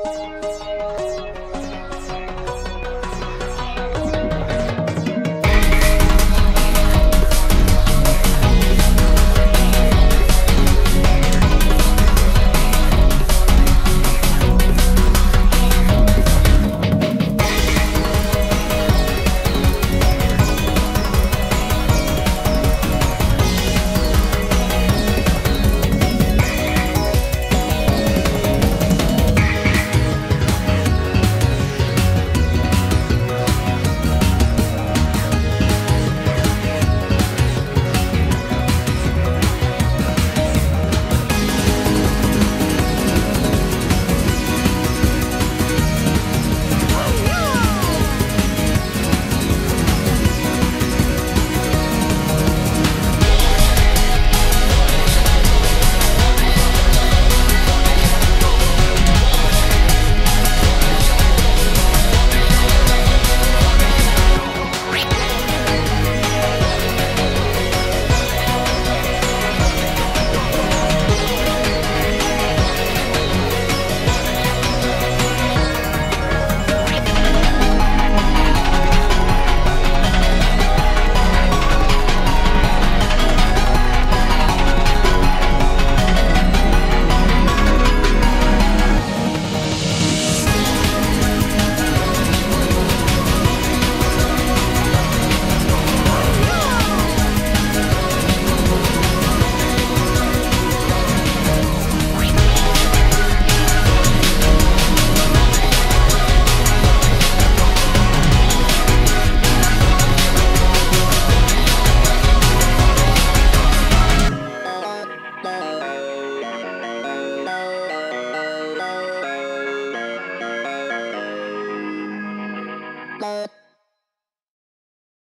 Bye. Bye.